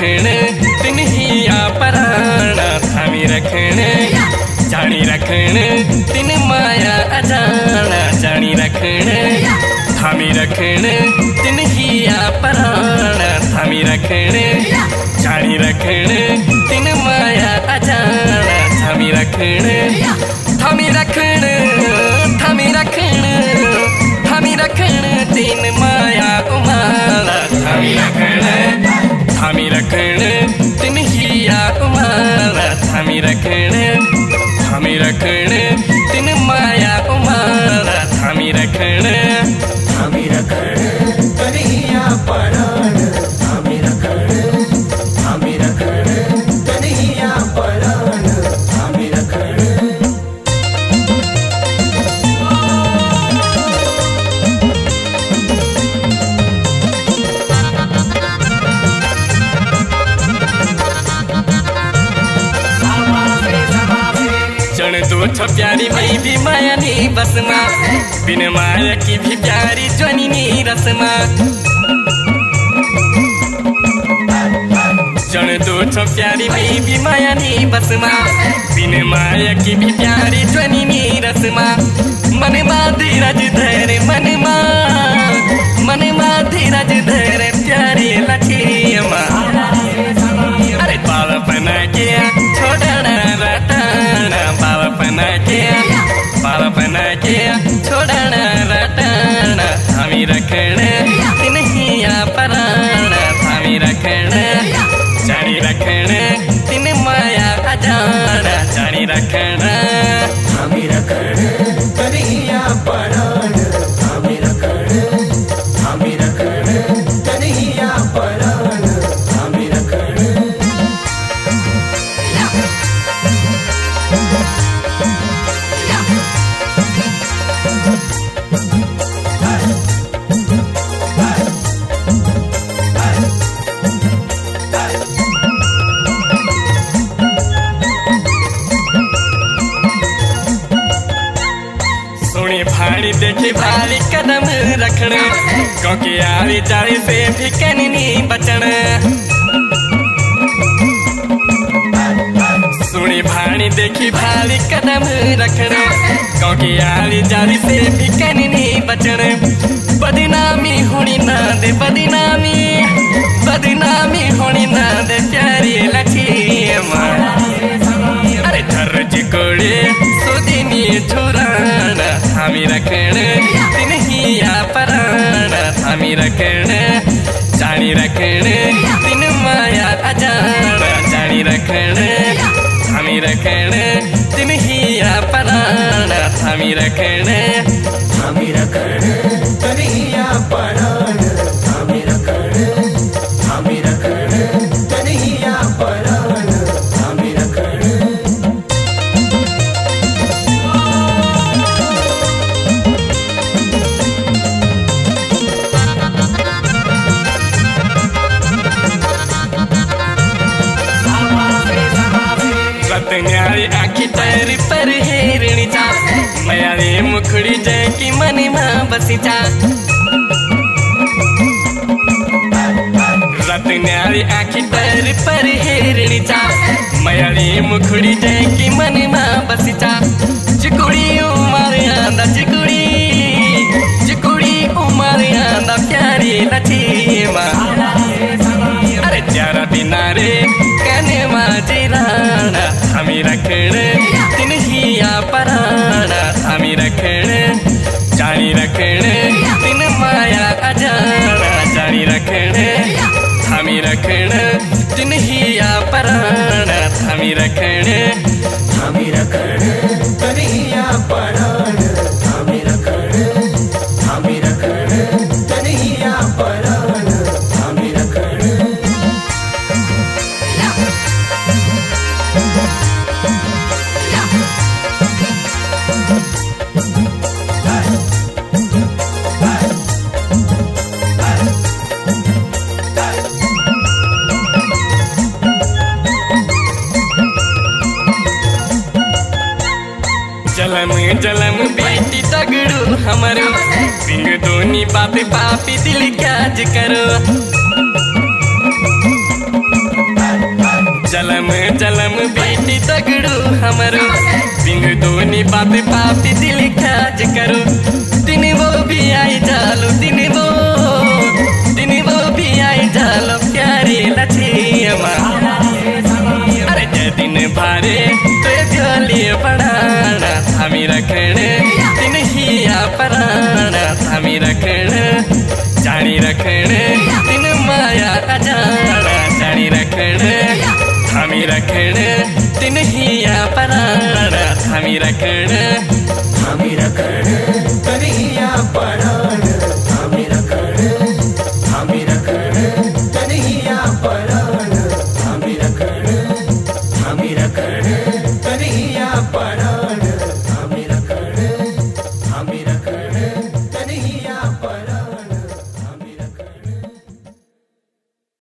रखण तिनहिया पराणा थामी रखण जानी रखण तिन माया अजाना जानी रखण थामी रखण तिनहिया पराणा थामी रखण जानी रखण तिन माया अजाना थामी रखण थामी रखण रखण तिन माया उमाला थामी रखण. छ प्यारी मई भी माया नी बसमा बिन माया की भी प्यारी ज्वनी नी रसमा चण दो छ प्यारी मई भी माया नी बसमा बिन माया की भी प्यारी ज्वनी नी रसमा मन मा धीरज धर मन मा मन मा धीरज धर जानी भारी कदम रखण। क्योंकि जारी से भी बचण। सुनी भाड़ी देखी भारी कदम रखण। क्योंकि जारी से भी बचण। बदनामी होनी ना दे, बदनामी। बदनामी होनी ना दे, प्यारी अरे सुदिनी थामी रखण तिनहिया पराना थामी रखण जानी रखण, तिन माया अजाना जानी रखण, थामी रखण तिनहिया पराना थामी रखण। मुखड़ी जय की मनी माँ बसी चा रत न्यारी आखी तैरी पर हेरणी चा मयारी मुखड़ी जय की मनी माँ बसी चा चिकुड़ी उमर आंदा चिकुड़ी चिकुड़ी उमर आंदा प्यारी लठी माँ अरे चारा बिना अजाना रखण हमी रखण तिन्हिया पराण हमी रखण थामी रखण जलम जलम बेटी तगड़ो हमारो। सिंह धोनी पापी पापी दिल काज करो। जलम जलम बेटी तगड़ो हमारो। सिंह धोनी पापी पापी दिल काज करो। थामी रखण जानी रखण तिन माया अजारा जानी रखण थामी रखण तिन हिया परारा थामी रखण थामी रखण।